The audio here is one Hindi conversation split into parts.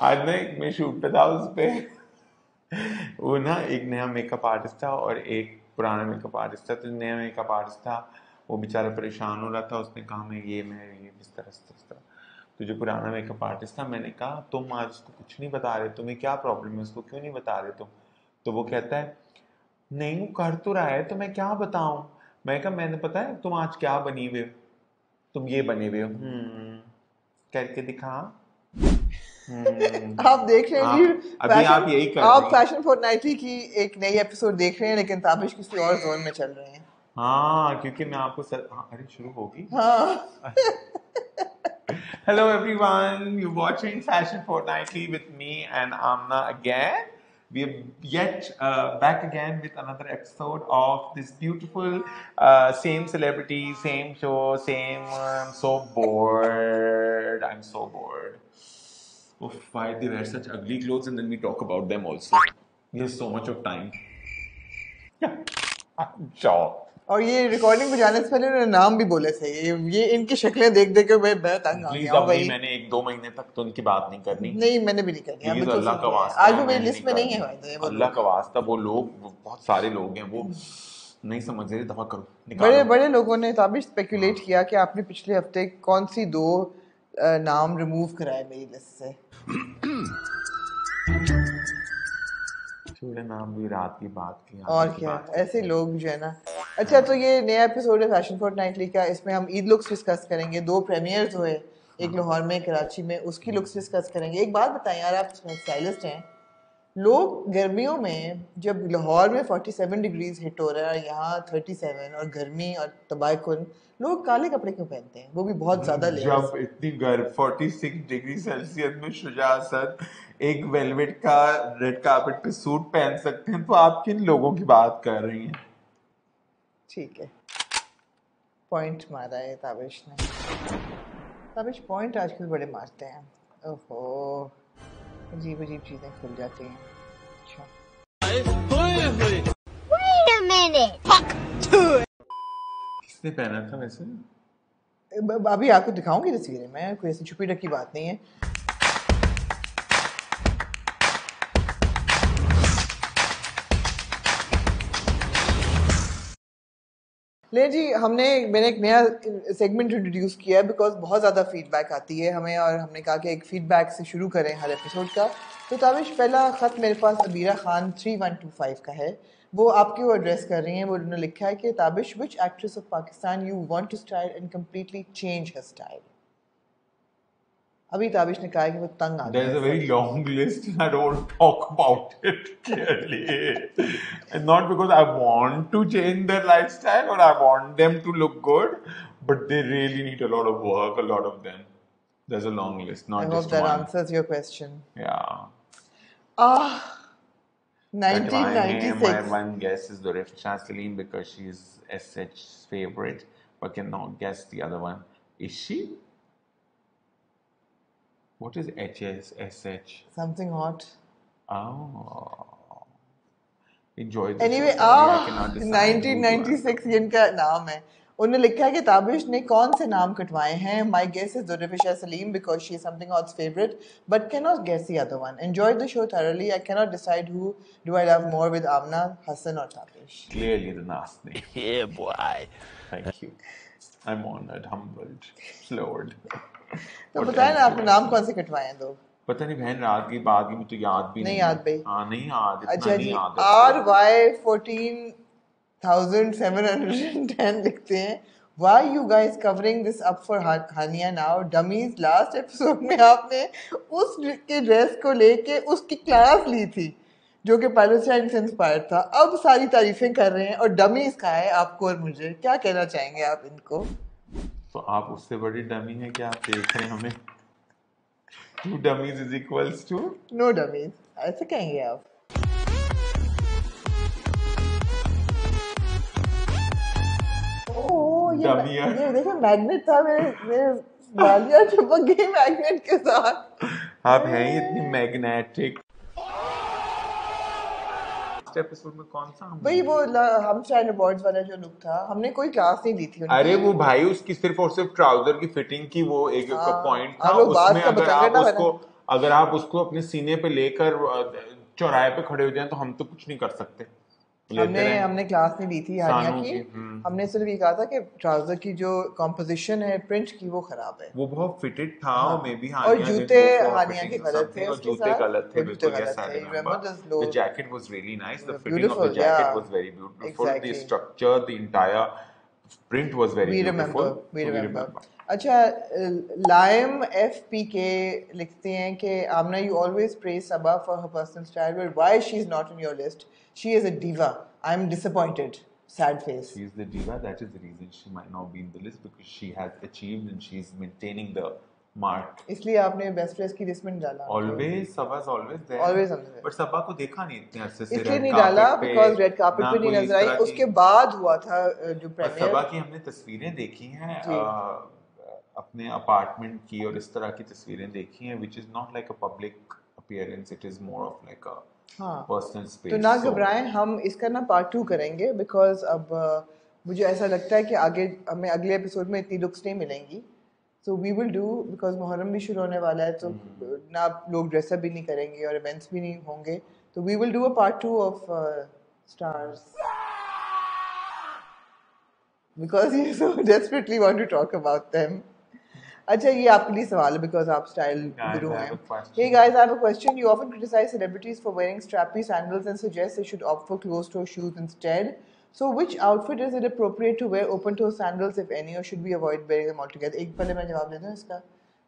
आज ना एक मैं शूट पे था उस पे। वो ना एक नया मेकअप आर्टिस्ट था और एक पुराना मेकअप आर्टिस्ट था तो नया मेकअप आर्टिस्ट था वो बेचारा परेशान हो रहा था उसने कहा मैं ये मैं ये इस तरह से इस तरह। तो जो पुराना मेकअप आर्टिस्ट था मैंने कहा तुम आज उसको कुछ नहीं बता रहे तुम्हें क्या प्रॉब्लम है उसको क्यों नहीं बता रहे तुम? तो वो कहता है नहीं वो कर तो रहा है तो मैं क्या बताऊँ? मैं कहा मैंने पता है तुम आज क्या बनी हुए हो? तुम ये बने हुए हो? हम्म। करके दिखा आप देख रहे हैं अभी आप यही कर आप हैं। फ़ैशन फोर्टनाइटली की एक नई एपिसोड देख रहे हैं लेकिन ताबिश किसी और जोन में चल रहे हैं हाँ क्योंकि मैं आपको सर हाँ, अरे शुरू होगी हाँ Hello everyone, you're watching Fashion Fortnightly with me and Amna again. We're yet uh, back again with another episode of this beautiful uh, same celebrity, same show, same. I'm so bored. I'm so bored. Oof, why they wear such ugly clothes and then we talk about them also. Have so much of time. Yeah, और ये रिकॉर्डिंग पे जाने से पहले उन्होंने नाम भी बोले थे। ये ये इनकी शक्लें देख देख के मैं मैं तंग आ गया भाई। मैंने एक दो महीने तक तो उनकी बात नहीं करनी। नहीं मैंने भी नहीं करनी। अभी तो अल्लाह का। वास्ता आज भी मेरी लिस्ट में नहीं है भाई वो अल्लाह का वास्ता वो लोग बहुत सारे लोग हैं वो नहीं समझ रहे दफ़ा करो बड़े बड़े लोगों ने ताबिश स्पेकुलेट किया कि आपने पिछले हफ़्ते कौन सी दो नाम रिमूव कराए मेरी लिस्ट से। नाम भी रात की बात की और क्या? ऐसे लोग जो है ना। अच्छा तो ये नया एपिसोड है फ़ैशन फोर्टनाइटली का इसमें हम ईद लुक्स डिस्कस करेंगे। दो प्रीमियर्स हुए एक लाहौर में कराची में उसकी लुक्स डिस्कस करेंगे। एक बात बताएँ यार आप स्टाइलिस्ट हैं। लोग गर्मियों में जब लाहौर में 47 डिग्रीज हिट हो रहा है यहाँ 37 और गर्मी और तबाहकुन लोग काले कपड़े क्यों पहनते हैं? वो भी बहुत ज़्यादा लेयर्स जब इतनी गर्म 46 डिग्री सेल्सियस में शुजा असद एक वेलवेट का रेड कार्पेट पे सूट पहन सकते हैं तो आप किन लोगों की बात कर रही हैं? ठीक है। पॉइंट मारा है ताबिश ने। ताबिश पॉइंट आजकल बड़े मारते हैं। ओहो। अजीब अजीब चीज़ें खुल जाती हैं। अच्छा। Wait a minute. किसने पहना था वैसे? अभी आपको दिखाऊँगी तस्वीरें। मैं कोई ऐसी छुपी ढकी बात नहीं है। ले जी, हमने, मैंने एक नया सेगमेंट इंट्रोड्यूस किया है बिकॉज़ बहुत ज़्यादा फीडबैक आती है हमें और हमने कहा कि एक फीडबैक से शुरू करें हर एपिसोड का। तो ताबिश पहला ख़त मेरे पास Abira Khan three one two five का है। वो आपके वो एड्रेस कर रही हैं, वो उन्होंने लिखा है कि Tabish which actress of Pakistan you want to style and completely change her style अभी ताबिश ने कहा है कि वो तंग आ is गया long list and I don't want to talk about it clearly. and not because I want to change their lifestyle or I want them to look good, but they really need a lot of work, a lot of them. There's a long list, I not hope just that one. answers your question. Yeah. Ah, But my, my 1996. one guess is Dorifisha Salim because she's SH's favorite, but cannot guess the other one. Is she? What is HS, SH? Something hot. Oh. Enjoy the Anyway, show, sorry, I ah, cannot decide who to 1996 ये इनका नाम है उन्होंने लिखा है कि ताबिश ने कौन से नाम कटवाए हैं my guess is Durefishan Saleem because she is something oats favourite but can not guess the other one enjoy the show thoroughly I can not decide who do I love more with Amna Hasan और Tabish Clearly the last name. Yeah, boy. Thank you. I'm honored, humbled, floored. तो else ना आपने नाम कौन से कटवाए दो? पता नहीं बहन रात की बात की मुझे याद भी नहीं याद भाई। हाँ नहीं याद अच्छा G R Y fourteen thousand seven hundred ten लिखते हैं। Why you guys covering this up for Hania now dummies last episode में आपने उस के ड्रेस को लेके उसकी क्लास ली थी जो कि पैलेस्टाइन से इंस्पायर था। अब सारी तारीफें कर रहे हैं और डमीज का है आपको और मुझे। क्या कहना चाहेंगे आप इनको? तो आप उससे बड़ी डमी है क्या आप देख रहे हैं हमें? Two dummies is equals to no dummies ऐसे कहेंगे आप। ओह, ये ये देखो मैग्नेट था मेरे मेरे चिपक गई मैग्नेट के साथ। आप हैं ही इतनी मैग्नेटिक एपिसोड में कौन सा हम भाई वो हम चाइल्ड अवार्ड्स वाला जो लुक था हमने कोई क्लास नहीं ली थी। अरे वो भाई उसकी सिर्फ़ और सिर्फ़ ट्राउज़र की फिटिंग की वो एक का पॉइंट था। हाँ, वो बात उसमें अगर आप उसको अगर आप उसको अपने सीने पे लेकर चौराहे पे खड़े हो जाए तो हम तो कुछ नहीं कर सकते। हमने हमने क्लास में ली थी हानिया की। हमने सिर्फ़ ये कहा था कि ट्राउज़र की जो कंपोजिशन है प्रिंट की वो खराब है। वो बहुत फिटेड था हाँ। और मे बी हानिया और जूते हानिया के गलत थे उसके जूते गलत थे बिल्कुल ऐसा है the jacket was really nice the fitting of the jacket was very beautiful the structure the entire print was very beautiful we remember अच्छा लाइम एफ़ पी के लिखते हैं कि Aamna you always praise Saba for her personal style but why she is not in your list she is a diva I am disappointed sad face She's the diva. That is the reason she might not be in the list because she has achieved and she's maintaining the mark. इसलिए आपने बेस्ट ड्रेस की लिस्ट में नहीं डाला। Always, Sabba's always there. Always on there. But Sabba को देखा नहीं इतने अरसे से। इसलिए नहीं डाला बिकॉज़ रेड कार्पेट पे नहीं नज़र आई। उसके बाद हुआ था जो और सबा की हमने तस्वीरें देखी हैं अपने अपार्टमेंट की और इस तरह की तस्वीरें देखी हैं which is not like a public appearance it is more of like a personal space तो ना घबराएँ हम इसका ना पार्ट टू करेंगे बिकॉज़ अब अ, मुझे ऐसा लगता है कि आगे हमें अगले एपिसोड में इतनी लुक्स नहीं मिलेंगी। So we will do because Muharram भी शुरू होने वाला है तो हम्म। ना लोग ड्रेसअप भी नहीं करेंगे और इवेंट्स भी नहीं होंगे। तो we will do a part two of stars because you so desperately want to talk about them अच्छा ये आपके लिए सवाल है बिकॉज़ आप स्टाइल गुरु हैं। Hey guys I have a question you often criticise celebrities for wearing strappy sandals and suggest they should opt for close toe shoes instead so which outfit is it appropriate to wear open toe sandals if any और should be avoid wearing them all एक पहले मैं जवाब देता हूँ इसका।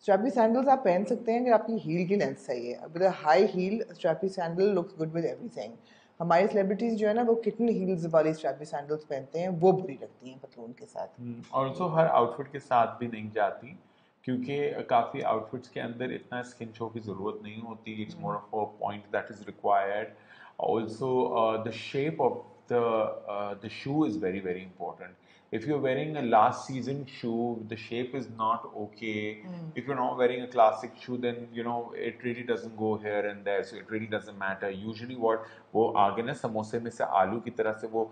स्ट्रैपी सैंडल्स आप पहन सकते हैं अगर आपकी हील की लेंथ सही है। With high heel strappy sandal looks good with everything हमारी सेलिब्रिटीज जो है ना वो किटन हील्स वाली स्ट्रैपी सैंडल्स पहनते हैं वो बुरी लगती हैं पतलून के साथ। hmm, ऑल्सो हर आउटफिट के साथ भी नहीं जाती। क्योंकि काफ़ी आउटफिट्स के अंदर इतना स्किन शो की ज़रूरत नहीं होती it's more of a point that is required also the shape of the the shoe is very very important if you're wearing a last season shoe the shape is not okay mm. if you're not wearing a classic shoe then you know it really doesn't go here and there so it really doesn't matter usually what वो आगे ना समोसे में से आलू की तरह से वो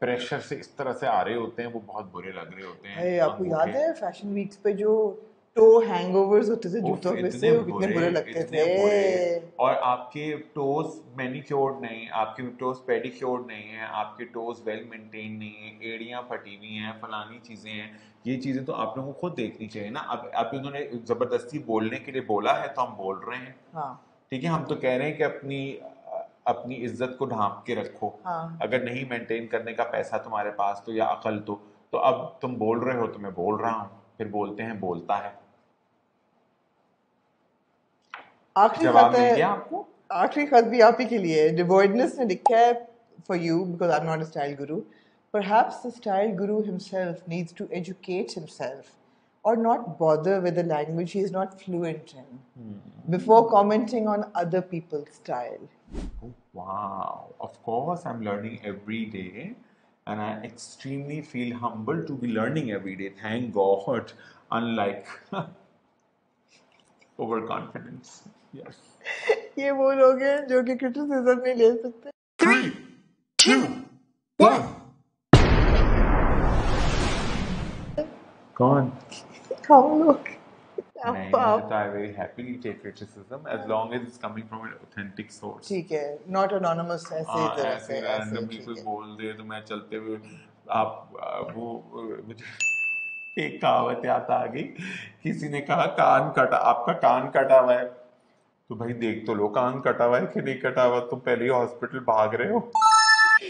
प्रेशर से इस तरह से आ रहे होते हैं वो बहुत बुरे लग रहे होते हैं अरे आपको याद है फ़ैशन वीक्स पे जो टो हैंगओवर्स होते थे जूतों पे से कितने बुरे लगते थे। और आपके टोज मैनिक्योर्ड नहीं आपके टोज पेडिक्योर्ड नहीं है आपके टोज वेल मेंटेन नहीं है एड़ियाँ फटी हुई हैं फलानी चीज़ें हैं ये चीज़ें तो आप लोगों को खुद देखनी चाहिए ना। अब अब उन्होंने ज़बरदस्ती बोलने के लिए बोला है तो हम बोल रहे हैं। हाँ। ठीक है हम तो कह रहे हैं कि अपनी अपनी इज़्ज़त को ढांप के रखो। हाँ। अगर नहीं मेंटेन करने का पैसा तुम्हारे पास तो या अकल तो तो अब तुम बोल रहे हो तो मैं बोल रहा हूँ फिर बोलते हैं बोलता है। आखिरी खत है आपको आखिरी खत भी आप ही के लिए है डिवॉइडनेस ने लिखा है for you because I am not a style guru Perhaps the style guru himself needs to educate himself or not bother with the language he is not fluent in before commenting on other people's style. Oh, wow. Of course, I'm learning every day. And I extremely feel humbled to be learning every day. Thank God. Unlike overconfidence. ये वो लोग हैं जो कि क्रिटिसिज्म नहीं ले सकते। Three, two, one. Gone. हम लोग। नहीं, आप। तो I very happily take criticism as long as it's coming from an authentic source. ठीक है नॉट अनोनिमस ऐसे हाँ, तरह से ऐसे कोई बोल दे तो मैं चलते हुए आप आ, वो आ, एक कहावत याद आ गई। किसी ने कहा कान कटा आपका कान कटा हुआ है। तो भाई देख तो लो कान कटा हुआ है कि नहीं कटा हुआ तुम पहले ही हॉस्पिटल भाग रहे हो।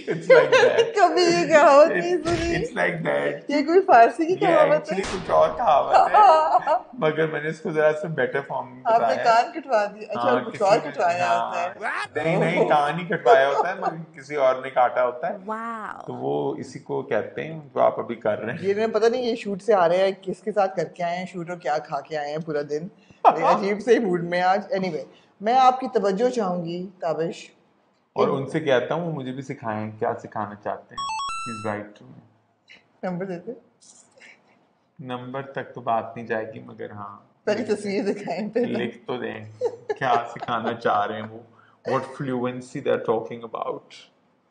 इट्स लाइक दैट कभी ये कहावत नहीं सुनी। इट्स लाइक दैट ये कोई फारसी की कहावत है? कुछ और कहावत है। मगर मैंने इसको जरा सा बेटर फॉर्म में आपने कान कटवा दिया। अच्छा हाँ, कुछ और कटवाया हाँ, होता है नहीं नहीं कान ही कटवाया होता है मगर किसी और ने काटा होता है। तो वो इसी को कहते हैं जो आप अभी कर रहे हैं। ये पता नहीं ये शूट से आ रहे हैं किसके साथ करके आए हैं शूट और क्या खा के आए हैं पूरा दिन? अजीब से मूड में आज. एनीवे मैं आपकी तवज्जो चाहूँगी ताबिश और उनसे कहता हूँ वो मुझे भी सिखाएँ क्या सिखाना चाहते हैं. इज़ राइट टू नंबर देते नंबर तक तो बात नहीं जाएगी मगर हाँ. पहली तस्वीर दिखाएँ पहले. लिख तो दें क्या सिखाना चाह रहे हैं वो. What fluency they are talking about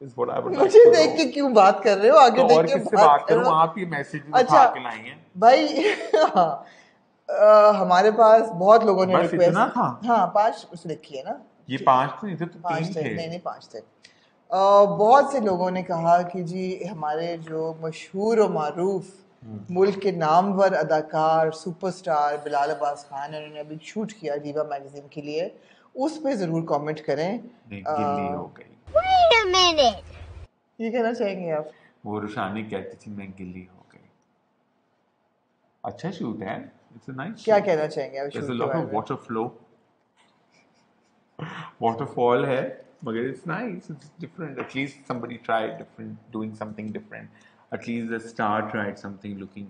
is what I would like मुझे देख के क्यों बात कर रहे हो? आगे तो देख के बात करूँ? आप ये मैसेज अच्छा। उठा के लाई हैं. भाई हाँ अ, हमारे पास बहुत लोगों ने रिक्वेस्ट था? हाँ पाँच उसने किए ना। ये पाँच तो नहीं थे तो पाँच थे नहीं नहीं पाँच थे। अ, बहुत से लोगों ने कहा कि जी हमारे जो मशहूर और मारूफ हम्म। मुल्क के नामवर अदाकार सुपरस्टार बिलाल अब्बास खान उन्होंने अभी शूट किया दीवा मैगजीन के लिए। उस पे ज़रूर कमेंट करें। हो. ये कहना चाहेंगे आप? वो रुशानी कहती थी मैं गिल्ली हो गई। अच्छा शूट है? इट्स अ नाइस क्या कहना चाहेंगे आप a के lot बारे of में water flow. Waterfall है मगर it's nice. It's different. At least somebody tried different, doing something different. At least the star tried something looking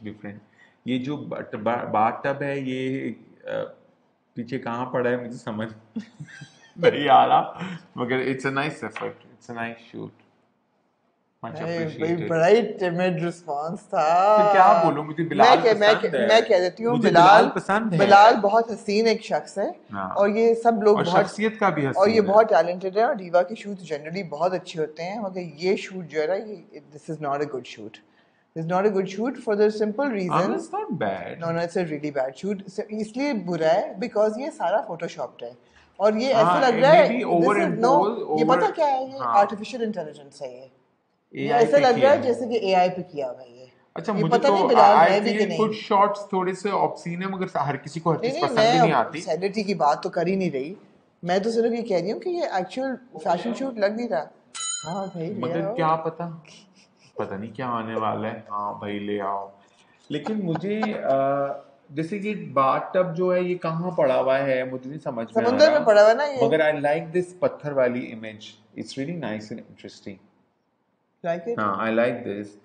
different. ये जो बाथ टब है ये पीछे कहाँ पड़ा है मुझे समझ नहीं आ रहा मगर it's a nice effort it's a nice shoot much अरे, भाई अप्रिशिएटेड बड़ा ही timid response था तो क्या बोलूँ, मुझे बिलाल मैं कह- मैं पसंद कह- है। मैं कह देती हूँ बिलाल बिलाल पसंद बिलाल बहुत हसीन एक शख्स है हाँ। और ये सब लोग और शख्सियत का भी और ये है। बहुत टैलेंटेड है और डीवा के शूट जनरली बहुत अच्छे होते हैं मगर ये शूट जो है ना this is not a good shoot this not good shoot for the simple Um, reason it's not bad. No no it's really bad shoot इसलिए बुरा है बिकॉज़ ये सारा फोटोशॉप्ड है और ये हाँ, ऐसा लग रहा है ये पता क्या है ये हाँ। आर्टिफिशियल इंटेलिजेंस है ये ऐसा लग रहा है जैसे कि एआई पे किया हुआ है अच्छा मुझे पता तो नहीं आई फील कुछ शॉट्स थोड़े से ऑब्सीन है मगर हर किसी को हर चीज़ पसंद भी नहीं आती। सैनिटी की बात तो कर ही नहीं रही। मैं तो सिर्फ़ ये कह रही हूँ कि ये एक्चुअल फ़ैशन शूट लग नहीं रहा। हाँ भाई मगर क्या पता? पता नहीं क्या आने वाला है। हाँ भाई ले आओ। लेकिन मुझे जैसे कि बाथ टब जो है ये कहाँ पड़ा हुआ है मुझे नहीं समझ में आ रहा। में पड़ा हुआ ना ये। मगर आई लाइक दिस पत्थर वाली image it's really nice and interesting like it हाँ आई लाइक दिस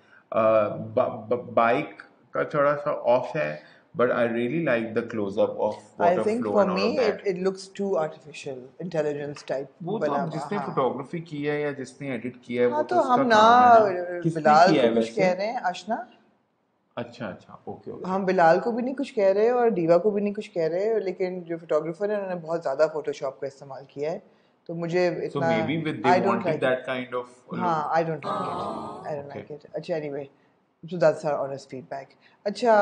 बाइक का थोड़ा सा ऑफ़ है but I really like the closeup of I think flow for me it, it looks too artificial intelligence type वो तो बना जिसने हाँ। फोटोग्राफी की है या जिसने एडिट किया है वो हाँ तो तो हम ना है बिलाल को कुछ कह रहे हैं आशना अच्छा अच्छा ओके ओके। हम बिलाल को भी नहीं कुछ कह रहे और डीवा को भी नहीं कुछ कह रहे लेकिन जो फोटोग्राफर है उन्होंने बहुत ज़्यादा फोटोशॉप का इस्तेमाल किया है। तो मुझे इतना wanted like it. that kind of हाँ I don't like it I don't Okay. like it अच्छा anyway so that's our honest feedback अच्छा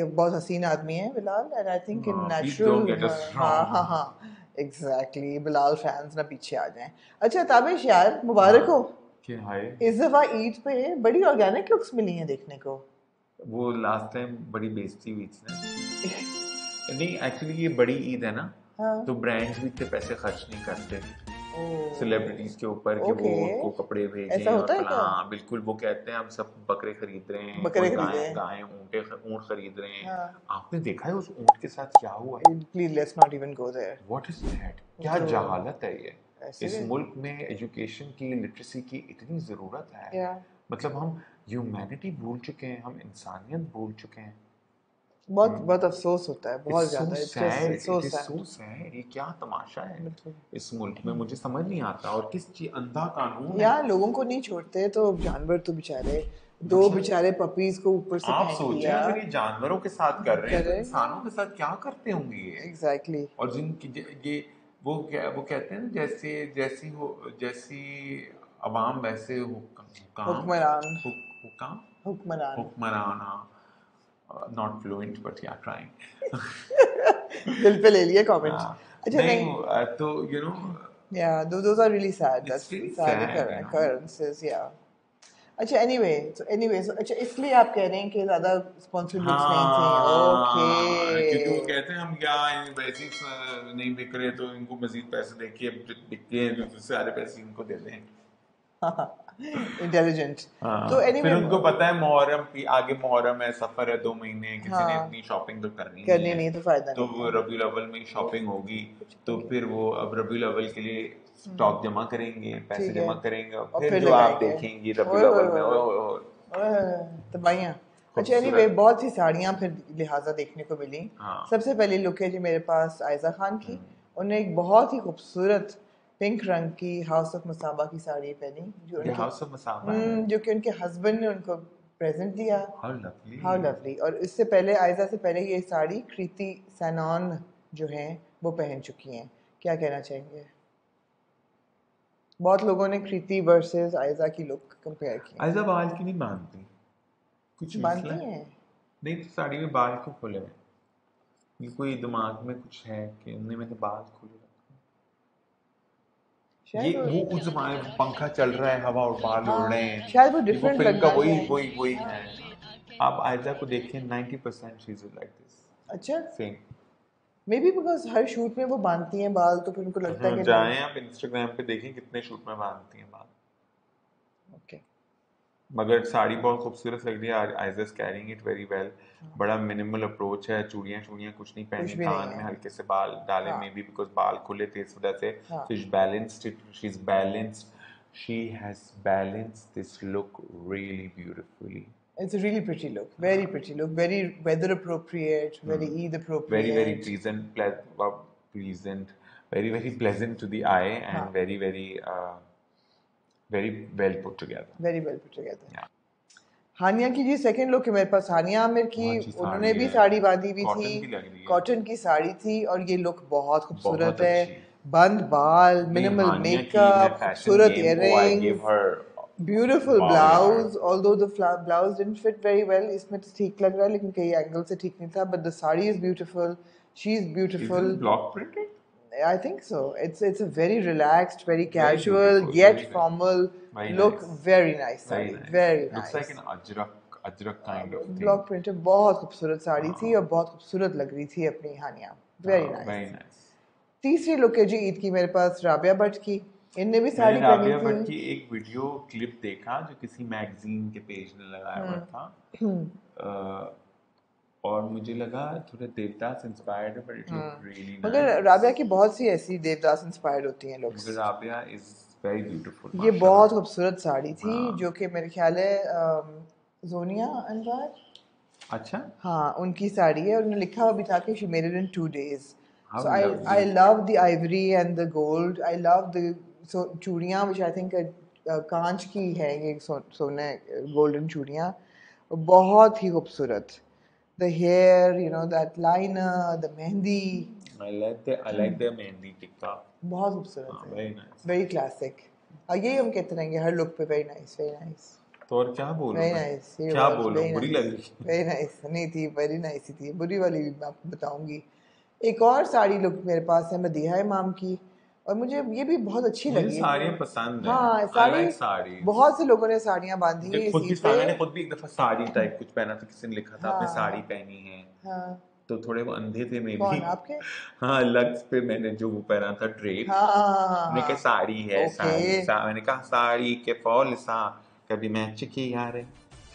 एक बहुत हसीन आदमी है Bilal and I think in हाँ, please natural don't get हाँ हाँ हाँ exactly बिलाल फैंस ना पीछे आ जाएँ अच्छा ताबिश यार मुबारक हो कि हाय इस दफ़ा ईद पे बड़ी ऑर्गेनिक लुक्स मिली हैं देखने को वो लास्ट टाइम बड़ी बेइज्जती हुई थी ना नहीं एक्चुअली ये बड़ी ईद है ना हाँ। तो ब्रांड्स भी इतने पैसे खर्च नहीं करते। सेलिब्रिटीज के ऊपर कि वो उनको कपड़े भेजें है? हाँ बिल्कुल वो कहते हैं हम सब बकरे खरीद रहे हैं बकरे गाय गाय ऊँटे ऊँट खरीद रहे हैं। हाँ। आपने देखा है उस ऊँट के साथ क्या हुआ है? Please let's not even go there what is that क्या तो- जहालत है ये? इस मुल्क में एजुकेशन की लिटरेसी की इतनी ज़रूरत है। मतलब हम ह्यूमैनिटी भूल चुके हैं हम इंसानियत भूल चुके हैं। बहुत बहुत अफसोस होता है बहुत ज़्यादा. ये क्या तमाशा है? इस मुल्क में मुझे समझ नहीं आता और किस चीज़ अंधा कानून है। यहाँ लोगों को नहीं छोड़ते तो जानवर तो बेचारे दो बेचारे पपीज को ऊपर से आप फेंक सोचें अगर ये जानवरों के साथ कर रहे हैं तो इंसानों के साथ क्या करते होंगे ये? एग्जैक्टली और जिनकी ये वो क्या वो कहते हैं ना जैसे जैसी हो जैसी अवाम वैसे हुक्म हुक्म। हुक्मरान। हुक्म? हुक्मरान। हुक्मरान हाँ। Not fluent but yeah trying दिल पे ले लिए कमेंट्स हाँ। अच्छा नहीं तो you know yeah those, those are really sad. that's really sad, sad, occur- occurrences yeah. अच्छा anyway so anyway so अच्छा इसलिए आप कह रहे हैं कि ज़्यादा स्पॉन्सर्ड बुक्स नहीं थे। हाँ, क्योंकि वो कहते हैं हम क्या वैसे ही नहीं बिक रहे तो इनको मजीद पैसे देखिए बिकते हैं तो सारे पैसे इनको दे दें। इंटेलिजेंट हाँ, तो फिर anyway उनको पता है मुहर्रम की आगे मुहर्रम है सफ़र है दो महीने किसी हाँ, ने। इतनी शॉपिंग तो करनी करनी है नहीं तो फ़ायदा तो नहीं वो रबी अव्वल में शॉपिंग होगी तो फिर वो अब रबी अव्वल के लिए स्टॉक जमा करेंगे पैसे हम्म। जमा करेंगे और फिर फिर जो आप। देखेंगी रबी अव्वल में ओए, ओए। अच्छा। एनीवे बहुत सी साड़ियाँ फिर लिहाजा देखने को मिली हाँ। सबसे पहली लुक है जी मेरे पास आयजा खान की उन्होंने एक बहुत ही खूबसूरत पिंक रंग की हाउस ऑफ़ मसाबा की साड़ी पहनी जो उनके हाउस ऑफ़ मसाबा जो कि उनके हस्बैंड ने उनको प्रेजेंट दिया। हाउ लवली हाउ लवली और इससे पहले आयजा से पहले ये साड़ी कृति सैनॉन जो हैं वो पहन चुकी हैं। क्या कहना चाहेंगे? बहुत लोगों ने कृति वर्सेस आयजा की लुक कंपेयर की। आयजा बाल की नहीं बांधती कुछ मसला है? हैं। नहीं तो साड़ी में बाल क्यों खोले हुए ये कोई दिमाग में कुछ है कि उनने मेरे बाल खुले ये मुँह वो उस जमाने में पंखा चल रहा है हवा और बाल उड़। रहे हैं शायद वो डिफरेंट लग फ़िल्म का लगता वही है। वही वही है। आप आयजा को देखिए 90% percent she is like this अच्छा? सेम मे बी बिकॉज़ हर शूट में वो बांधती हैं बाल तो फिर उनको लगता है हाँ, कि जाएँ आप इंस्टाग्राम पे देखें कितने शूट में बांधती हैं बाल। मगर साड़ी बहुत खूबसूरत लग रही है आइजस कैरिंग इट वेरी वेल बड़ा मिनिमल अप्रोच है चूड़ियाँ चूड़ियाँ कुछ नहीं पहनी कान में हल्के से बाल डाले हाँ। मे बी बिकॉज़ बाल खुले थे इस वजह से हाँ। so she's balanced it she's balanced she has balanced this look really beautifully It's a really pretty look, very pretty look, very weather appropriate, very mm. Eid appropriate. Hmm. very very pleasant ple- uh, pleasant very very pleasant to the eye and हाँ. very very uh, very well put together. Very well put together. Yeah. Hania की जी सेकंड लुक है मेरे पास। हानिया आमिर की हाँ उन्होंने भी साड़ी बांधी हुई थी। कॉटन की साड़ी थी और ये लुक बहुत खूबसूरत है। बंद बाल मिनिमल मेकअप खूबसूरत earrings beautiful blouse although the blouse didn't fit very well इसमें तो ठीक लग रहा है लेकिन कई एंगल से ठीक नहीं था but the sari is beautiful she is is beautiful block printed? I think so. It's it's a very relaxed, very casual, very yet very formal nice. look. Very nice, very, nice. very nice. Looks like an ajrak. Block printer बहुत खूबसूरत साड़ी थी हाँ। और बहुत खूबसूरत लग रही थी अपनी हानिया वेरी नाइस तीसरी लुक है जी ईद की मेरे पास राबिया भट्ट की इनने भी साड़ी पहनी थी भट्ट की एक वीडियो क्लिप देखा जो किसी मैगजीन के पेज ने लगाया हुआ हम्म। था हम्म। और मुझे लगा थोड़ा देवदास इंस्पायर्ड है बट इट लुक रियली हाँ। मगर राबिया की बहुत सी ऐसी देवदास इंस्पायर्ड होती हैं looks Rabia is very beautiful ये बहुत खूबसूरत साड़ी थी हाँ। जो कि मेरे ख्याल है जोनिया अनवर। अच्छा? हाँ उनकी साड़ी है और उन्होंने लिखा हुआ भी था कि it in two days How so I lovely. I love the ivory and the gold I love the so चूड़ियाँ I think uh, कांच की है ये सो, सोने गोल्डन चूड़ियाँ। बहुत ही खूबसूरत। The hair you know that liner the mehndi I like the I like the mehndi tikka बहुत खूबसूरत है वेरी नाइस और यही हम कहते रहेंगे हर लुक पे very nice very nice. तो और क्या बोलूँ वेरी नाइस क्या बोलूँ? बुरी लग रही वेरी नाइस नहीं थी वेरी नाइस थी। बुरी वाली भी मैं आपको बताऊँगी। एक और साड़ी लुक मेरे पास है मदीहा इमाम की। और मुझे ये भी बहुत अच्छी लगी साड़ियाँ पसंद है। हाँ साड़ी साड़ी। बहुत से लोगों ने साड़ियाँ बांधी है खुद भी साड़ी पे खुद भी एक दफ़ा साड़ी टाइप कुछ पहना था किसी ने लिखा था आपने हाँ। साड़ी पहनी है। हाँ। तो थोड़े वो अंधे थे मे भी आपके? हाँ लग्स पे मैंने जो वो पहना था ड्रेप हाँ। मैंने कहा साड़ी है साड़ी सा, मैंने कहा साड़ी के फॉल सा कभी मैच की यार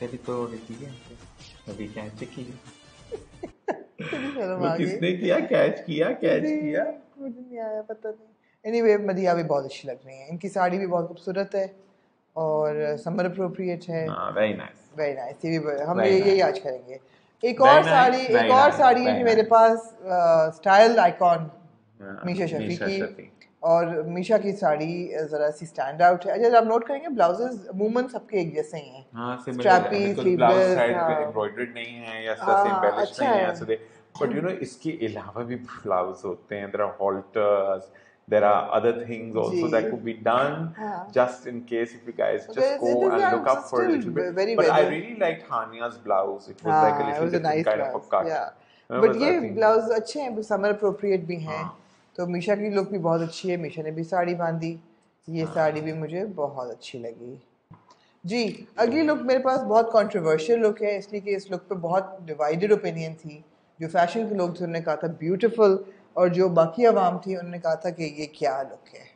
कभी तोड़ दिया कभी कैच किया आ किसने किया? कैच किया कैच किया। मुझे नहीं आया पता नहीं। एनीवे मदिया भी बहुत अच्छी लग रही है। इनकी साड़ी भी बहुत खूबसूरत है और समर अप्रोप्रिएट है। हाँ वेरी नाइस वेरी नाइस ये भी हम ये यही आज करेंगे। एक और साड़ी एक और साड़ी है मेरे पास स्टाइल आइकॉन हाँ, मीशा शफी की। और मीशा की साड़ी जरा सी स्टैंड आउट है। अच्छा आप नोट करेंगे ब्लाउजेस अमूमन सबके एक जैसे ही हैं। हाँ सिमिलर Strappy, है बिकॉज़ ब्लाउज sleeveless, साइड पे हाँ। एम्ब्रॉयडर्ड नहीं है या हाँ, ऐसे एम्बेलिश अच्छा नहीं है है। दे बट यू नो इसके अलावा भी ब्लाउज होते हैं। There are halters there are other things also जी। that could be done हाँ. just in case if you guys just there's- go and yeah, look up for a little bit very but very I really liked Hania's blouse it was हाँ, like a little a different nice kind blouse. of a cut yeah. That but was, ये ब्लाउज अच्छे हैं समर अप्रोप्रिएट भी हैं हाँ। तो मीशा की लुक भी बहुत अच्छी है मीशा ने भी साड़ी बांधी ये हाँ। साड़ी भी मुझे बहुत अच्छी लगी जी अगली लुक मेरे पास बहुत कंट्रोवर्शियल लुक है इसलिए कि इस लुक पे बहुत डिवाइडेड ओपिनियन थी जो फ़ैशन के लोग थे उन्होंने कहा था ब्यूटीफुल और जो बाकी आवाम थी उन्होंने कहा था कि ये क्या लुक है।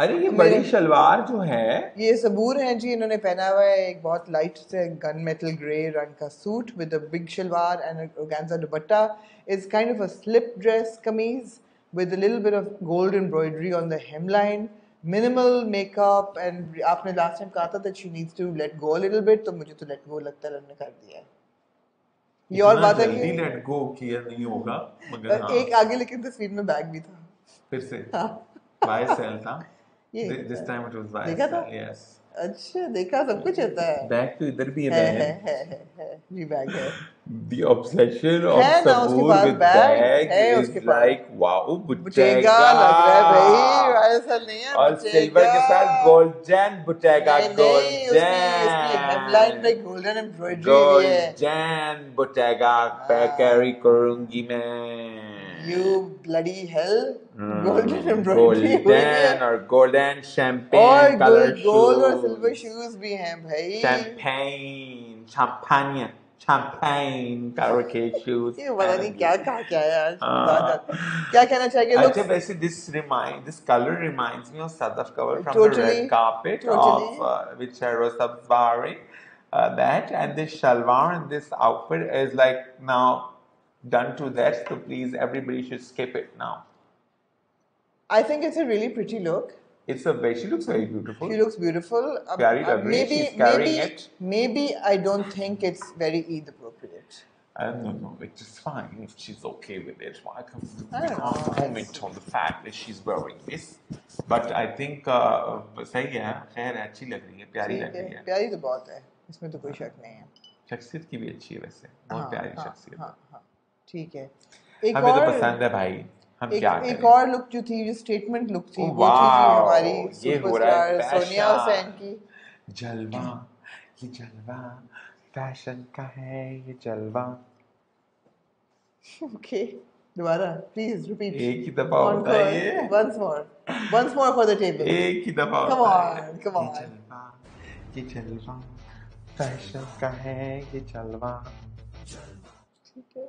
अरे ये बड़ी शलवार जो है। ये सबूर हैं जी इन्होंने पहना हुआ है एक बहुत लाइट से गन मेटल ग्रे रंग का suit with a big shalwar and dupatta. Is kind of a slip dress kameez with a little bit of gold embroidery on the hemline minimal makeup and आपने last time कहा था she needs to let go a little bit तो मुझे तो let go लगता है उन्होंने कर दिया है। ये और बात है कि लेट गो किया नहीं होगा मगर हाँ। एक आगे लेकिन तस्वीर में बैग भी था। फिर से। हाँ। बाय सेल था। This time it was by sale yes अच्छा देखा सब कुछ होता है। बैग तो इधर भी है। है है है है है जी बैग है। The obsession of है पास with है is like wow, बुटेगा लग रहा है भाई? ऐसा नहीं है और सिल्वर के साथ गोल्डन बुटेगा उसकी हेडलाइन में गोल्डन गोल्डन एम्ब्रॉयडरी है। गोल्डन बुटेगा हाँ। कैरी करूँगी मैं। You bloody hell Hmm. Golden embroidery हुई गोल्डन है और गोल्डन और शैंपेन कलर गोल्ड गोल्ड और सिल्वर शूज भी हैं भाई शैंपेन शैंपानिया शैंपेन कलर के शूज ये पता नहीं क्या कहा क्या है आज हाँ। खुदा जाने। क्या कहना चाहेंगे अच्छा लोग वैसे this remind this color reminds me of Sadaf cover from the Totally, red carpet totally. of uh, which I was wearing. Uh, that and this shalwar and this outfit is like now done to that. So please, everybody should skip it now. I think it's a really pretty look. It's a very she looks very beautiful. She looks beautiful. Um, प्यारी uh, लग रही है, maybe she's carrying maybe it. maybe I don't think it's very Eid appropriate. I don't know, it's just fine if she's okay with it. Why can't we I don't can't know. comment on the fact that she's wearing this? But I think uh, सही है, खैर है, अच्छी लग रही है, प्यारी ठीक लग है रही है. प्यारी तो बहुत है इसमें तो कोई शक नहीं है शख्सियत की भी अच्छी है वैसे बहुत हाँ, प्यारी हाँ, शख्सियत हाँ, हाँ, ठीक है। एक हमें और, तो और पसंद है भाई। हम एक, क्या एक और लुक जो थी जो स्टेटमेंट लुक थी वो थी हमारी सुपरस्टार सोनिया हुसैन की। जलवा ये जलवा फ़ैशन का है ये जलवा। ओके दोबारा प्लीज़ रिपीट एक ही दफ़ा होता है ये। Once more once more for the table एक ही दफ़ा come ये on. जलवा ये जलवा फ़ैशन का है ये जलवा। ठीक है।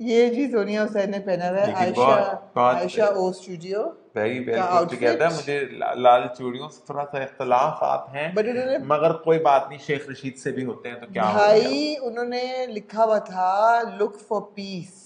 ये जी सोनिया हुसैन ने पहना हुआ है Ayesha Ayesha O studio very well put together मुझे ला- लाल चूड़ियों से थोड़ा सा इख्तलाफात हैं मगर कोई बात नहीं शेख रशीद से भी होते हैं तो क्या भाई उन्होंने लिखा हुआ था look for peace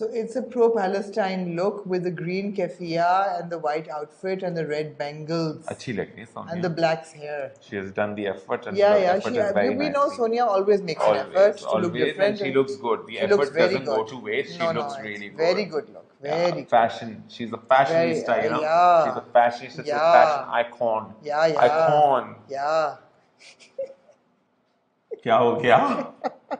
So it's a pro Palestine look with the green keffiyeh and the white outfit and the red bangles. Achhi lagni, Sonia. And the black's hair. She has done the effort. And yeah, yeah. Effort she, is very we nice. know Sonia always makes always, an effort to always, look different. And she looks good. The effort doesn't good. go to waste. She no, looks no, really good. Very good look. Very yeah, good. Fashion. She's a fashionista, very, uh, you know. Yeah. She's a fashionista. Yeah. A fashion icon. Yeah, yeah. Icon. Yeah. क्या हो गया?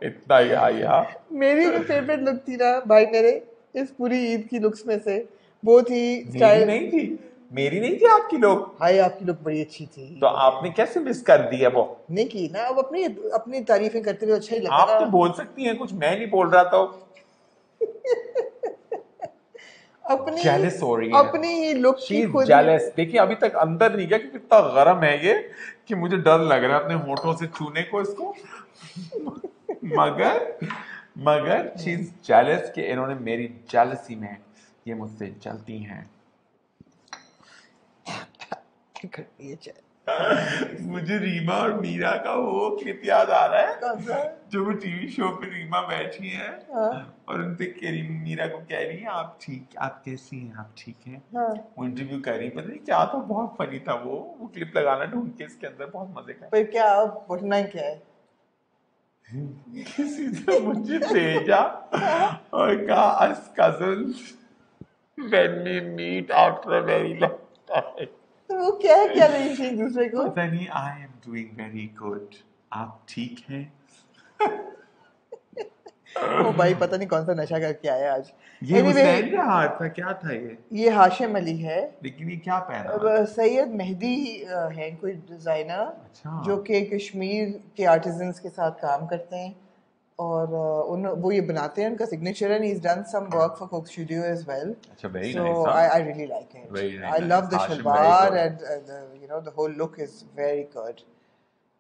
इतना ही आया मेरी जो फेवरेट लुक थी ना भाई मेरे इस पूरी ईद की लुक्स में से। वो थी स्टाइल नहीं थी? मेरी नहीं थी आपकी लोग भाई आपकी लुक बड़ी अच्छी थी। तो आपने कैसे मिस कर दिया वो नहीं की ना अब अपनी अपनी तारीफें करते हुए अच्छा ही लगता आप तो बोल सकती हैं कुछ मैं नहीं बोल रहा तो। अपनी jealous हो रही है। अपनी ही लुक की खुद जेलस देखिए अभी तक अंदर नहीं गया कि कितना गरम है ये। कि मुझे डर लग रहा है अपने होठों से छूने को इसको। मगर मगर चीज़ इज़ जेलस कि इन्होंने मेरी जेलसी में ये मुझसे चलती हैं। मुझे रीमा और मीरा का वो क्लिप याद आ रहा है। जो वो टीवी शो पे रीमा बैठी है हाँ। और उनसे कह रही मीरा को कह रही है आप ठीक आप कैसी हैं? आप ठीक हैं? हाँ। वो इंटरव्यू कर रही है, पता नहीं क्या था बहुत फनी था वो। वो क्लिप लगाना ढूंढ के इसके अंदर बहुत मज़े का पर क्या पढ़ना क्या है? किसी ने मुझे भेजा और कहा अस cousins when we meet after a very long time. तो वो क्या है क्या नहीं थी दूसरे को? पता नहीं I am doing very good आप ठीक हैं? ओ भाई पता नहीं कौन सा नशा करके आया आज। ये Anyway, हुसैन का हाथ था क्या था ये? ये हाशिम अली है। लेकिन ये क्या पहना? सैयद मेहदी हैं कोई डिज़ाइनर अच्छा। जो कि कश्मीर के आर्टिजन्स के साथ काम करते हैं। और उन वो ये बनाते हैं उनका signature and done some work for cook studio as well so I I really like it I love the shalwar and you know the whole look is very good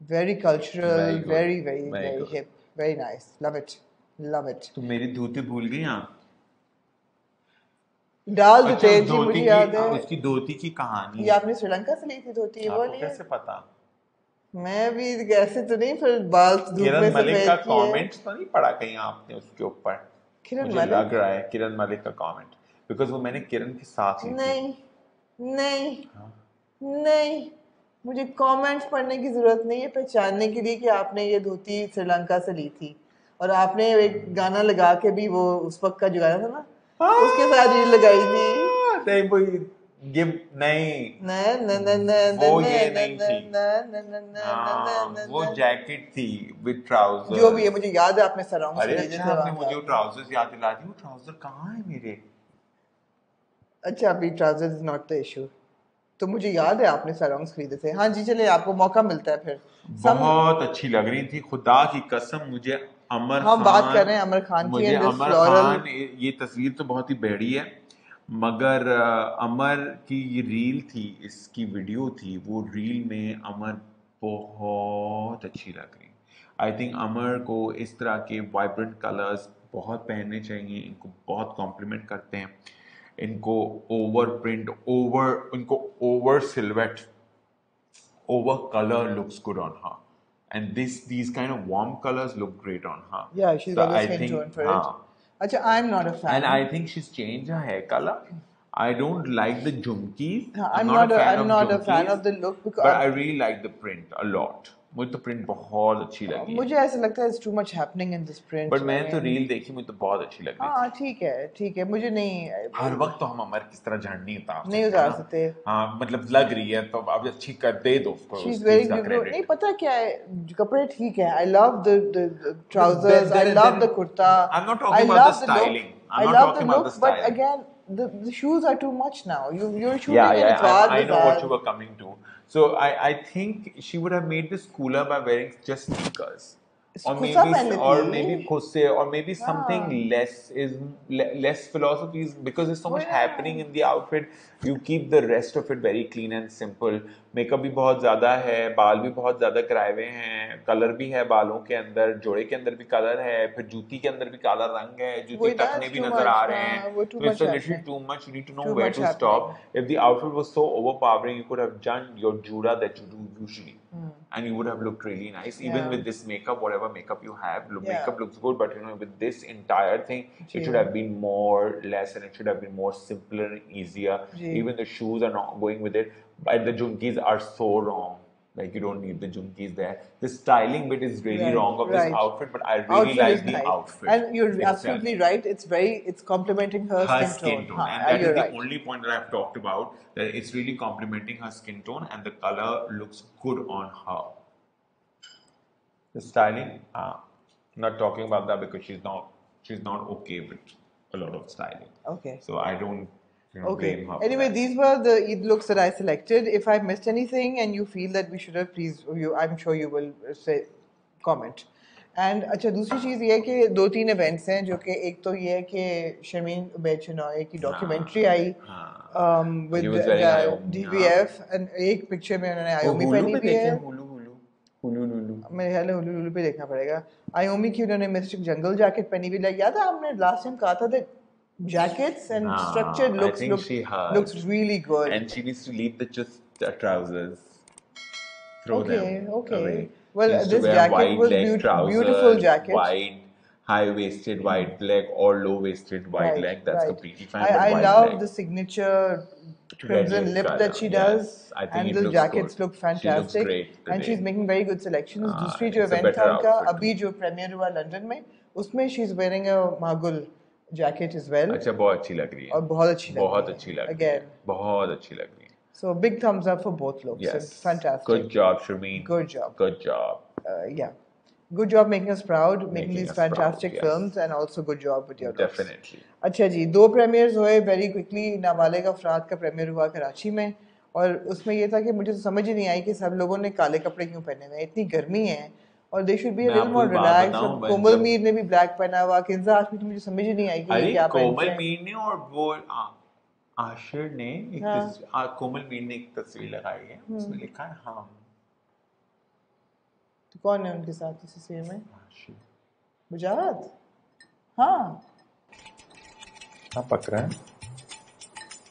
very cultural very very very hip very nice love it love it तो मेरी धोती भूल गई आप डाल अच्छा, देते हैं जी मुझे याद है। उसकी धोती की कहानी। ये आपने श्रीलंका से ली थी धोती वो नहीं कैसे पता? मैं भी ऐसे तो नहीं फिर बाल धूप में किरण मलिक का कमेंट तो नहीं पढ़ा कहीं आपने उसके ऊपर? किरण मुझे मलिक? लग रहा है किरण मलिक का कमेंट बिकॉज़ वो मैंने किरण के साथ थी नहीं नहीं हाँ। नहीं मुझे कमेंट्स पढ़ने की ज़रूरत नहीं है पहचानने के लिए कि आपने ये धोती श्रीलंका से ली थी। और आपने एक गाना लगा के भी वो उस वक्त का जो गाना था ना उसके साथ रील लगाई थी। हाँ, नहीं वो ये नहीं थी। हाँ, वो जैकेट थी विद ट्राउज़र जो भी है मुझे याद है आपने सराउंड अरे अच्छा आपने मुझे वो ट्राउजर्स याद दिला दी वो ट्राउज़र कहाँ है मेरे अच्छा अभी trouser is not the issue तो मुझे याद है आपने सराउंड्स खरीदे थे हाँ जी चलिए आपको मौका मिलता है फिर सम बहुत अच्छी लग रही थी खुदा की कसम मुझे अमर हम बात कर रहे हैं अमर खान की मुझे अमर खान ये तस्वीर तो बहुत ही बेड़ी है मगर अमर की ये रील थी इसकी वीडियो थी वो रील में अमर बहुत अच्छी लग रही। आई थिंक अमर को इस तरह के वाइब्रेंट कलर्स बहुत पहनने चाहिए इनको बहुत कॉम्प्लीमेंट करते हैं। इनको ओवर प्रिंट ओवर इनको over silhouette over colour looks good on her and on her. Yeah, she's So got the I skin think, tone for हाँ. Achha, I'm not a fan. And I think she's changed her hair color. I don't like the jumkis. I'm, I'm not, not, a fan, a, I'm of, not a fan of the look because but I really like the print a lot. मुझे तो प्रिंट बहुत अच्छी लगी मुझे ऐसा लगता है it's too much happening in this print but मैंने तो रील देखी मुझे तो बहुत अच्छी लगी हाँ ठीक है ठीक है मुझे नहीं हर वक्त तो हम अमर किस तरह झंड नहीं उतार नहीं उतार ना। सकते। हाँ मतलब लग रही है तो अब अच्छी कर दे दो उसको शी इज़ वेरी गुड। नहीं पता क्या है कपड़े ठीक है I love the the trousers I love the kurta the styling. I'm I not love talking the about look the but styling. again the, the shoes are too much now you you're shooting yeah, in I, I know what Bazaar. you were coming to. So I, I think she would have made this cooler by wearing just sneakers. और मे बी और मे बी खुद से और maybe something less is less philosophy because is so much happening in the outfit you keep the rest of it very clean and simple makeup भी बहुत ज़्यादा है बाल भी बहुत ज़्यादा कराए हुए हैं कलर भी है बालों के अंदर जोड़े के अंदर भी कलर है फिर जूती के अंदर भी काला रंग है जूती टखने भी नज़र आ रहे हैं। It's a little too much you need to know where to stop if the outfit was so overpowering you could have done your jooda that you do usually have done your jura that you do usually, and you would have looked really nice. Even. Yeah. with this makeup, whatever makeup you have, look, Yeah. makeup looks good. But you know, with this entire thing, it should have been more less, and it should have been more simpler and easier. Ji. Even the shoes are not going with it, but the jumkis are so wrong. Like you don't need the jumkis there. The styling bit is really Right, wrong of right. this outfit, but I really outfit like the nice. outfit. and you're itself absolutely right it's very it's complementing her, her skin, skin tone, हाँ, and that is the right. only point that I've talked about. That it's really complementing her skin tone, and the color looks good on her. The styling, uh, not talking about that because she's not she's not okay with a lot of styling. okay So I don't you know, Okay. Anyway, that. these were the Eid looks that I selected. If I missed anything and you feel that we should have, please, you, I'm sure you will uh, say comment. And अच्छा दूसरी चीज़ ये है कि दो तीन इवेंट्स हैं जो कि एक तो ये है कि शर्मीन उबैद शनॉय की डॉक्यूमेंट्री आई हाँ. विद डीवीएफ एंड एक पिक्चर में उन्होंने आयोमी पहनी देखे है मेरे ख्याल है हुलू हुलू पे देखना पड़ेगा आयोमी की उन्होंने मिस्टिक जंगल जैकेट पहनी भी लगी याद है आपने लास्ट टाइम कहा था that jackets and हाँ, structured I looks think look, she has. looks really good and she needs to leave the just the trousers. Throw Okay, them okay. away. Well, She needs to this wear jacket wide was leg beaut- trousers, beautiful jacket. Wide, high-waisted white leg or low-waisted white Right, leg. That's right. completely fine. I, but I wide love leg. the signature crimson lip lip colour, that she yes. does, I think and it the looks jackets good. look She looks fantastic. great and today. she's making very good selections. Ah, दूसरी जो it's a event था better उनका outfit. अभी जो premiere हुआ लंदन में उसमें she's wearing a मागुल Jacket is well अच्छा बहुत अच्छी लग रही है। और बहुत अच्छी बहुत अच्छी लग रही है। बहुत अच्छी लग रही है। So big thumbs up for both looks yes fantastic good job Shami good job good job yeah good job making us proud making this fantastic films and also good job with your definitely अच्छा जी दो प्रीमियर्स हुए वेरी क्विकली नवाले का फरात का प्रीमियर हुआ कराची में और उसमें ये था कि मुझे समझ ही नहीं आई कि सब लोगों ने काले कपड़े क्यों पहने हुए इतनी गर्मी है और दे शुड बी मैं little more relax Komal Meer ने भी ब्लैक पहना हुआ किंजा आशमी तो मुझे समझ ही नहीं आई कि क्या कोमल मीर ने और वो आशिर ने एक हाँ। कोमल मीर ने एक तस्वीर लगाई है उसमें लिखा है हम तो कौन है उनके साथ इस तस्वीर में? आशिर। मुजाहद हाँ। हाँ पक रहा है?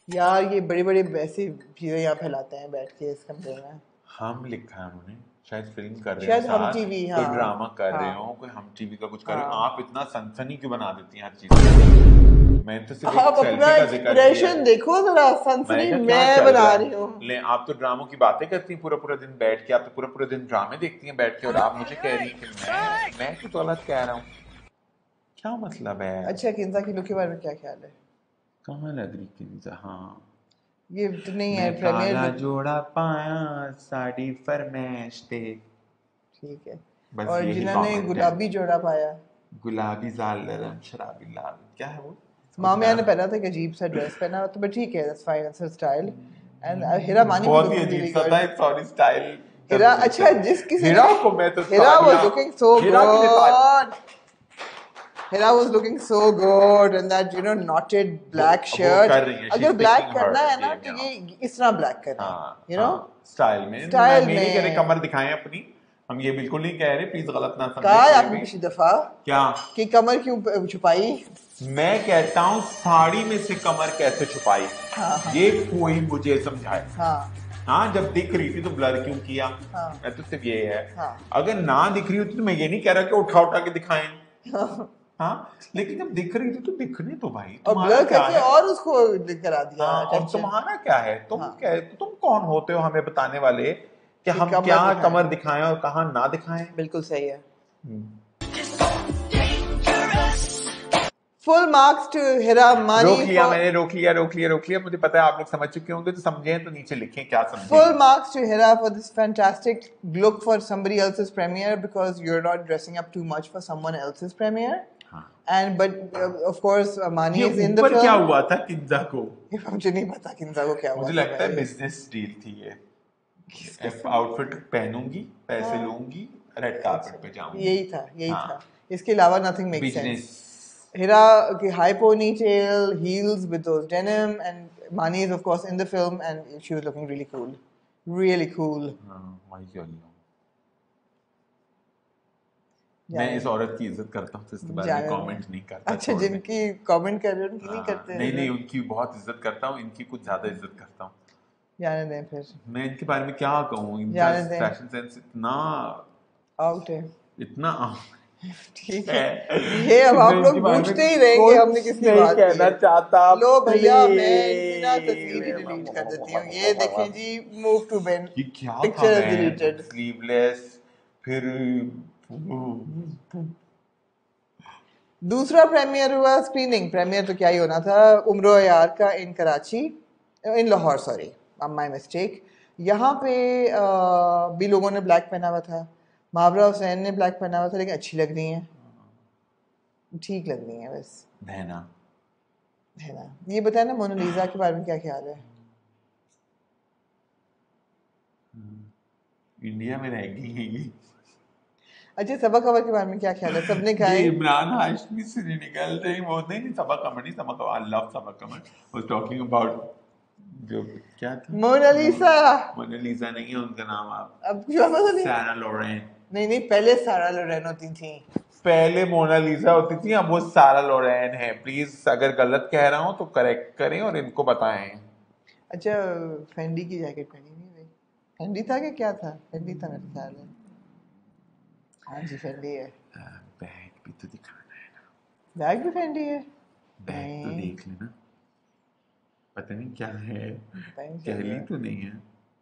यार ये बड़े बड़े ऐसी चीज़ें यहाँ फैलाते हैं बैठ के इस कमरे में। हम लिखा है उन्होंने। शायद फ़िल्म कर रहे शायद हो हम साथ, TV, कोई हाँ। ड्रामा कर हाँ, रहे हाँ। हो कोई हम टीवी का कुछ कर रहे हो। हाँ। आप इतना सनसनी क्यों बना देती हैं हर चीज़ मैं तो सिर्फ़ आप अपना किया एक्सप्रेशन देखो जरा सनसनी क्या मैं बना रही हूँ? ले आप तो ड्रामों की बातें करती हैं पूरा पूरा दिन बैठ के आप तो पूरा पूरा दिन ड्रामे देखती हैं बैठ के और आप मुझे कह रही हैं कि मैं मैं कुछ गलत कह रहा हूँ? क्या मतलब है? अच्छा किंजा की लुक के बारे में क्या ख्याल है? कहाँ लग रही किंजा हाँ। गिफ्ट नहीं है प्रीमियर जोड़ा पाया साड़ी फरमैश दे। ठीक है। और जिन्होंने। गुलाबी जोड़ा पाया। गुलाबी जाल रंग शराबी लाल क्या है वो? मामिया ने पहना था एक अजीब सा ड्रेस पहना तो बट ठीक है that's fine it's style and Hira Mani बहुत ही अजीब सा था सॉरी स्टाइल हिरा अच्छा जिस किसी हिरा को मैं तो हिरा सालिया- was looking so हिरा की दिखा- good Hira was looking so good in that you know knotted black वो shirt. कर रही है, she's अगर picking करना है ना तो ये इस तरह black करना है, हाँ you know. स्टाइल में। Style मैं कह रहे कमर दिखाएँ अपनी। हम ये बिल्कुल नहीं कह रहे प्लीज़ गलत ना समझें कहा आपने। पिछली दफ़ा? क्या? कि कमर क्यों छुपाई? मैं कहता हूँ साड़ी में से कमर कैसे छुपाई? हाँ, हाँ। ये कोई मुझे समझाए। हाँ। हाँ जब दिख रही थी तो ब्लर क्यों किया? हाँ। मैं तो सिर्फ़ ये है। हाँ। अगर ना दिख रही होती तो मैं ये नहीं कह रहा कि उठा उठा के दिखाएँ। हाँ लेकिन जब दिख रही थी तो दिखने तो भाई और ब्लर करके और उसको करा दिया हाँ, और तुम्हारा क्या है तुम हाँ। क्या तुम कौन होते हो हमें बताने वाले कि हम कमर क्या। कमर दिखाएँ और कहा ना दिखाएँ बिल्कुल सही है फुल मार्क्स टू हिरा मानी रोक लिया for... मैंने रोक लिया रोक लिया रोक लिया मुझे पता है आप लोग समझ चुके होंगे तो समझे तो नीचे लिखें क्या समझे Full marks to Hira for this fantastic look for somebody else's premiere because you're not dressing up too much for someone else's premiere. हाँ। And but of course Mani is in the पर क्या हुआ था किंजा को? मुझे नहीं पता किंजा को क्या हुआ मुझे लगता है बिज़नेस डील थी ये। आउटफिट पहनूँगी पैसे लूँगी रेड कार्पेट पे जाऊँगी। यही था यही हाँ। था। इसके अलावा नथिंग मेक्स सेंस हिरा की high ponytail heels with those denim and Mani is of course in the film and she was looking really cool really cool हाँ व्हाई मैं इस औरत की इज़्ज़त करता हूँ तो इसके बारे में कमेंट नहीं करता अच्छा जिनकी कमेंट कर रहे हो उनकी नहीं हाँ, करते नहीं नहीं उनकी बहुत इज़्ज़त करता हूँ इनकी कुछ ज़्यादा इज़्ज़त करता हूँ। जाने दें फिर। मैं इनके बारे में क्या कहूँ? इनका फ़ैशन सेंस इतना आउट है। इतना ठीक है। ये अब आप लोग पूछते ही रहेंगे हमने किसकी बात कहना चाहता लो भैया मैं बिना तस्वीर ही डिलीट कर देती हूँ। ये देखें जी मूव टू बेन ये क्या था deleted. स्लीवलेस फिर दूसरा प्रीमियर हुआ स्क्रीनिंग प्रीमियर तो क्या ही होना था? उम्र यार का in Karachi in Lahore sorry my mistake यहाँ पे अ, भी लोगों ने ब्लैक पहना हुआ था। मावरा हुसैन ने ब्लैक पहना हुआ था लेकिन अच्छी लग रही हैं। ठीक लग रही हैं बस। बहना है ना ये बताया ना मोनालिसा के बारे में क्या ख्याल है? इंडिया में रह गई अच्छा सबक कवर के बारे में क्या ख्याल है? सबने कहा है इमरान हाशमी से नहीं निकल रही वो नहीं नहीं सबक कमर नहीं सबक कमर आई लव सबक कमर. वाज टॉकिंग अबाउट जो क्या था? मोनालिसा मोनालिसा नहीं है उनका नाम आप अब क्यों सारा लोरेन। नहीं नहीं पहले सारा लोरेन होती थी। पहले मोनालिसा होती थी अब वो सारा लोरेन है। प्लीज़ अगर गलत कह रहा हूँ तो करेक्ट करें और इनको बताएँ। अच्छा फेंडी की जैकेट पहनी नहीं भाई फेंडी था कि क्या था? फेंडी था मेरे ख्याल है हाँ जी फेंडी है बैग भी तो दिखाना है ना बैग भी फेंडी है बैग तो। देख लेना पता नहीं क्या है कैली. तो नहीं है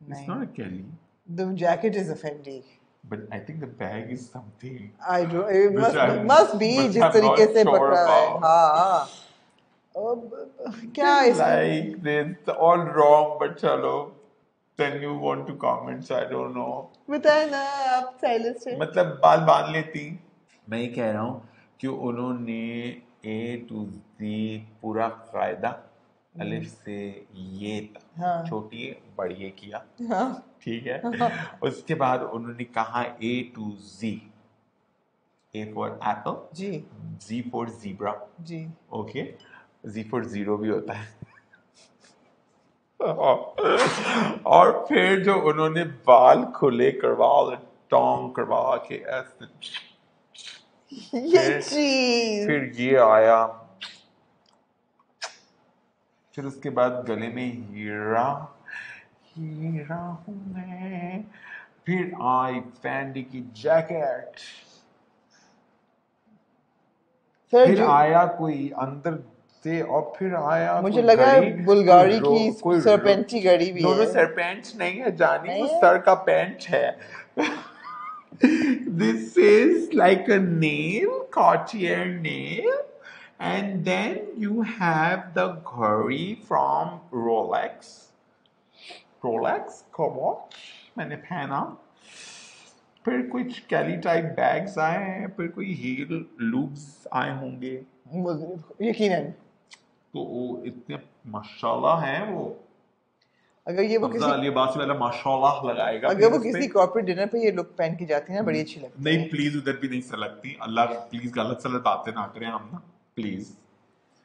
it's. Not Kelly The jacket is a Fendi. But I think the bag is something I don't. It Which must I'm- must be which जिस तरीके से पकड़ा है. हाँ अब क्या इस like this all wrong but chalo then you want to comment so I don't know. बताए ना आप साइलेंस से मतलब बाल बाँध लेती। मैं ये कह रहा हूँ कि उन्होंने ए टू जी पूरा कायदा अलिफ से ये तक हाँ। छोटी बड़ी किया। हाँ। ठीक है? उसके बाद उन्होंने कहा A to Z A for apple ji. Z for zebra ji. Okay Z for zero भी होता है। और फिर जो उन्होंने बाल खुले करवा टोंग करवा के ऐसे ये चीज़। फिर ये आया। फिर उसके बाद गले में हीरा हीरा हूँ मैं। फिर आई फैंडी की जैकेट। फिर फिर आया कोई अंदर से और फिर आया मुझे लगा बुल्गारी की सरपेंटी घड़ी भी दोनों है। सरपेंच नहीं है जानी वो सर का पेंच है। This is like a nail cartier nail and then you have the घड़ी from rolex. रोलेक्स का वॉच मैंने पहना। फिर कुछ कैली टाइप बैग्स आए हैं फिर कोई हील लूप्स आए होंगे। यकीनन। तो वो इतने माशाल्लाह हैं वो। अगर ये वो किसी अली अब्बासी वाला माशाल्लाह लगाएगा अगर वो। किसी कॉर्पोरेट डिनर पे ये लुक पहन के जाती है ना बड़ी अच्छी लगती है। नहीं प्लीज़ उधर भी नहीं सलगती अल्लाह प्लीज़ गलत सलत बातें ना करें हम ना प्लीज़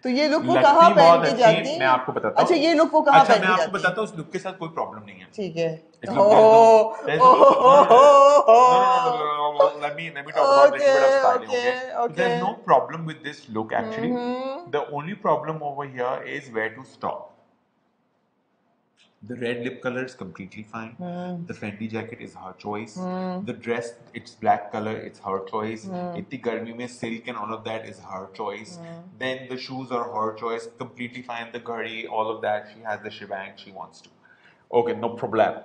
तो ये लुक वो कहा बहुत जाती? मैं आपको बताता अच्छा, हूँ। अच्छा ये लुक वो कहा मैं आपको बताता हूँ उस लुक के साथ कोई प्रॉब्लम नहीं है। ठीक है। Only problem over here is where to stop The red lip color is completely fine. Hmm. The Fendi jacket is her choice. Mm. The dress, it's black color, it's her choice. Hmm. Itti garmi mein silk and all of that is her choice. Mm. Then the shoes are her choice, completely fine. The ghadi, all of that, she has the shebang she wants to. Okay, no problem.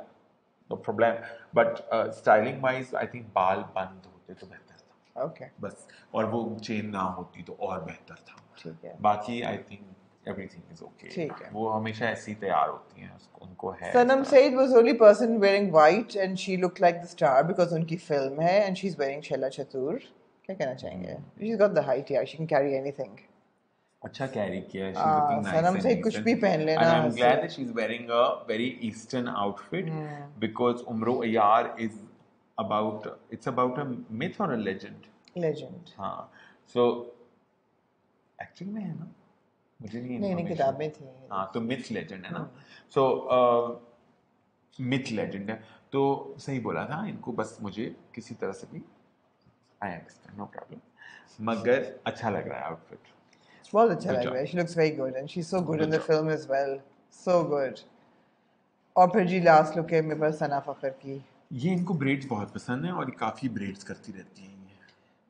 No problem. But uh, styling wise, I think बाल बंद होते तो बेहतर था ओके बस और वो चेन ना होती तो और बेहतर था ठीक है बाकी I think everything is okay ठीक है। वो हमेशा ऐसी तैयार होती हैं उनको है। Said was the only person wearing white and she looked like the star because उनकी film है and she's wearing Shela Chatur. क्या कहना चाहेंगे? She's got the height यार, she can carry anything. अच्छा कैरी किया है हाँ, she's looking nice सनम से कुछ भी पहन लेना and I'm ऐसे। glad that she's wearing a very eastern outfit because Umro Ayar is about it's about a myth or a legend Legend. हाँ so एक्चुअली में है ना मुझे नहीं नहीं नहीं किताब में थी। हाँ तो मिथ लेजेंड है ना। सो मिथ लेजेंड है। तो सही बोला था इनको बस मुझे किसी तरह से भी आई अंडरस्टैंड नो प्रॉब्लम मगर अच्छा लग रहा है आउटफिट बहुत अच्छा लग रहा है। looks very good and she's so good Good in the job. film as well. So और फिर जी लास्ट लुक है मेरे पास सना फखर की। ये इनको ब्रेड्स बहुत पसंद है और काफ़ी ब्रेड्स करती रहती हैं।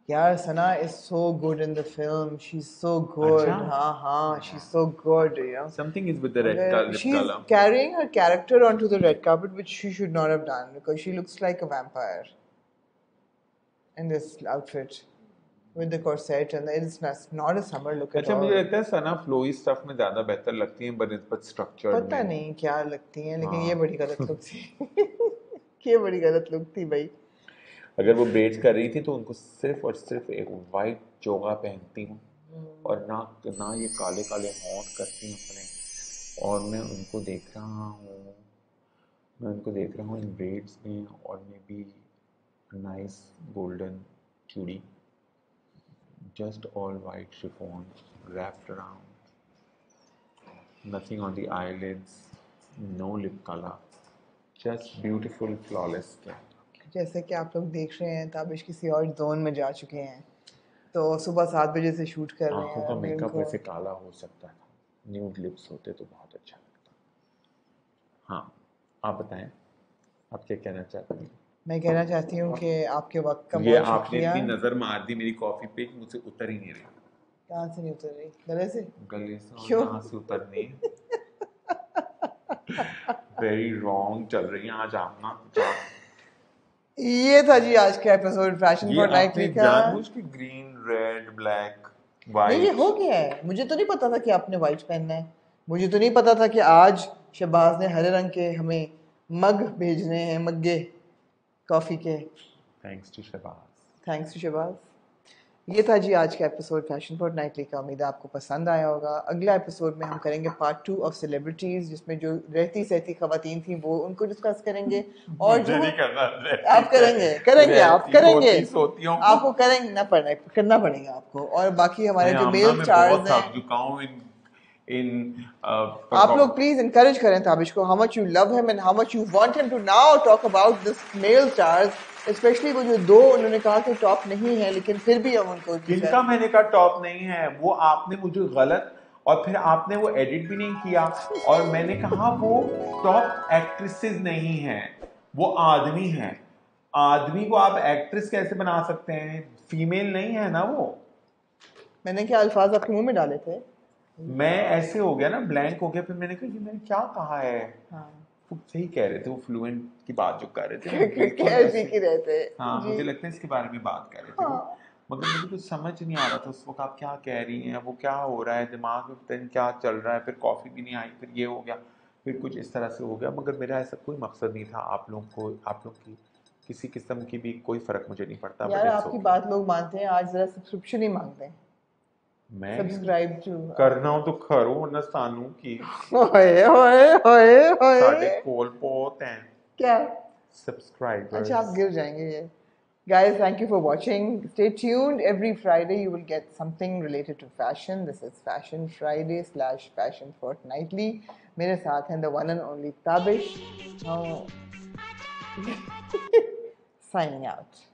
यार Sana is so good in the film she is so good हाँ हाँ she is so good you know something is with the red colour she is carrying her character onto the red carpet which she should not have done because she looks like a vampire in this outfit with the corset and it's not a summer look at अच्छा मुझे लगता है सना फ्लोई स्टफ़ में ज़्यादा बेहतर लगती हैं बट इट्स बट स्ट्रक्चर पता नहीं। क्या लगती है लेकिन ये बड़ी गलत लुक थी। ये बड़ी गलत लुक थी भाई। अगर वो ब्रेड्स कर रही थी तो उनको सिर्फ़ और सिर्फ़ एक वाइट चोगा पहनती हूँ। और ना ना ये काले काले होंठ करती हूँ अपने। और मैं उनको देख रहा हूँ मैं उनको देख रहा हूँ इन ब्रेड्स में और maybe nice golden choori just all white chiffon wrapped around. Nothing on the eyelids no lip color. Just beautiful flawless skin जैसे कि आप लोग देख रहे हैं ताबिश किसी और जोन में जा चुके हैं। तो सुबह सात बजे से शूट कर रहे हैं का मेकअप वैसे काला हो सकता था। न्यूड लिप्स होते तो बहुत अच्छा लगता। हाँ आप बताएँ आप क्या कहना चाहते हैं? मैं कहना चाहती हूँ कि आपके वक्त का ये आपने इतनी नज़र मार दी मेरी कॉफ़ी पे मुझसे उतर ही नहीं रही। कहाँ से नहीं उतर रही? गले से? गले से क्यों? यहाँ से उतरनी। वेरी रॉन्ग चल रही है आज आप ना। ये था जी आज का एपिसोड फ़ैशन फॉर आपने है जानबूझ के ग्रीन रेड ब्लैक नहीं ये हो गया है। मुझे तो नहीं पता था कि आपने वाइट पहनना है। मुझे तो नहीं पता था कि आज शहबाज ने हरे रंग के हमें मग भेजने हैं मग्गे कॉफ़ी के। Thanks to Shahbaz. Thanks to Shahbaz. ये था जी आज का एपिसोड फ़ैशन फॉर नाइटली का। उम्मीद है आपको पसंद आया होगा। अगला एपिसोड में हम करेंगे पार्ट टू ऑफ़ सेलिब्रिटीज जिसमें जो रहती सहती खवातीन थी वो उनको डिस्कस करेंगे। और जो नहीं करना आप करेंगे करेंगे आप करेंगे। आपको करेंगे ना पड़ना करना पड़ेगा आपको। और बाकी हमारे जो मेल बहुत हैं इन इन आप लोग प्लीज़ encourage करें ताबिश को। How much you love him and how much you want him to now talk about this male stars especially वो जो दो उन्होंने कहा कि टॉप नहीं है लेकिन फिर भी हम उनको किनका मैंने कहा टॉप नहीं है वो आपने मुझे गलत और फिर आपने वो एडिट भी नहीं किया। और मैंने कहा वो टॉप एक्ट्रेसेस नहीं है वो आदमी है। आदमी को आप एक्ट्रेस कैसे बना सकते हैं? फीमेल नहीं है ना वो? मैंने क्या अल्फाज आपके मुँह में डाले थे? मैं ऐसे हो गया ना ब्लैंक हो गया फिर मैंने कहा ये मैंने क्या कहा है? हाँ। वो सही कह रहे थे वो फ्लुएंट की बात जो कर रहे थे कैसे हाँ मुझे लगता है इसके बारे में बात कर रहे थे हाँ। मगर मुझे कुछ समझ नहीं आ रहा था उस वक्त आप क्या कह रही हैं वो क्या हो रहा है दिमाग में पता नहीं क्या चल रहा है फिर कॉफ़ी भी नहीं आई फिर ये हो गया फिर कुछ इस तरह से हो गया मगर मेरा ऐसा कोई मकसद नहीं था आप लोग को आप लोग की किसी किस्म की भी कोई फ़र्क मुझे नहीं पड़ता यार आपकी बात लोग मानते हैं आज जरा सब्सक्रिप्शन ही मांगते हैं। मैं सब्सक्राइब करना हो तो करो वरना सानू की। ओए ओए ओए ओए। कोल बहुत हैं। क्या सब्सक्राइब अच्छा आप गिर जाएँगे ये guys thank you for watching stay tuned every friday you will get something related to fashion this is fashion friday slash fashion fortnightly मेरे साथ हैं the one and only tabish now signing out